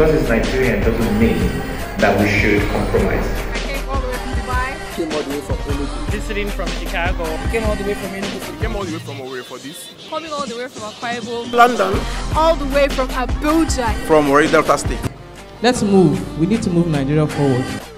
Because it's Nigerian doesn't mean that we should compromise. I came all the way from Dubai. Came all the way from Enugu. Visiting from Chicago. Came all the way from Enugu. Came all the way from Owerri for this. Coming all the way from Akwa Ibom. London. All the way from Abuja. From Warri Delta State. Let's move. We need to move Nigeria forward.